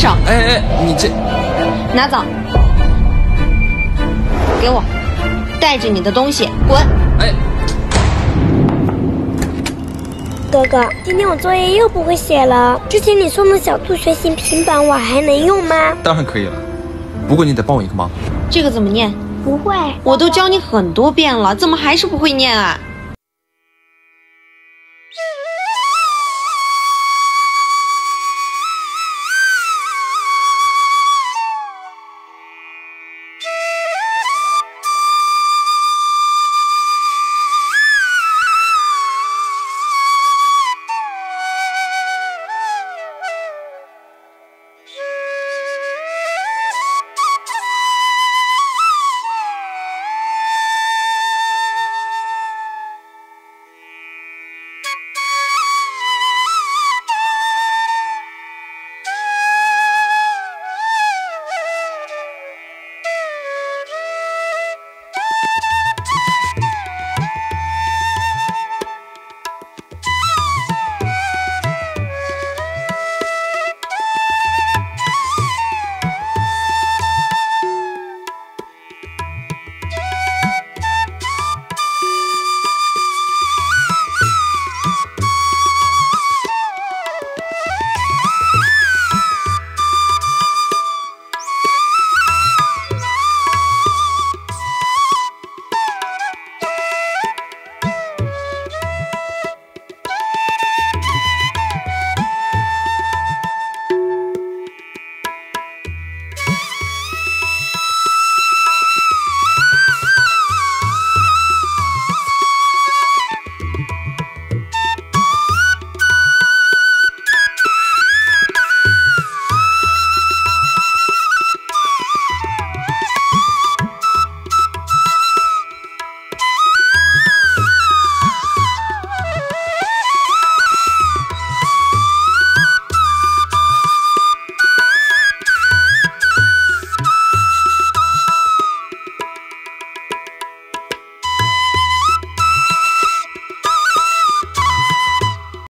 上。哎哎，你这拿走，给我，带着你的东西滚。哎，哥哥，今天我作业又不会写了。之前你送的小兔学习平板我还能用吗？当然可以了，不过你得帮我一个忙。这个怎么念？不会，我都教你很多遍了，怎么还是不会念啊？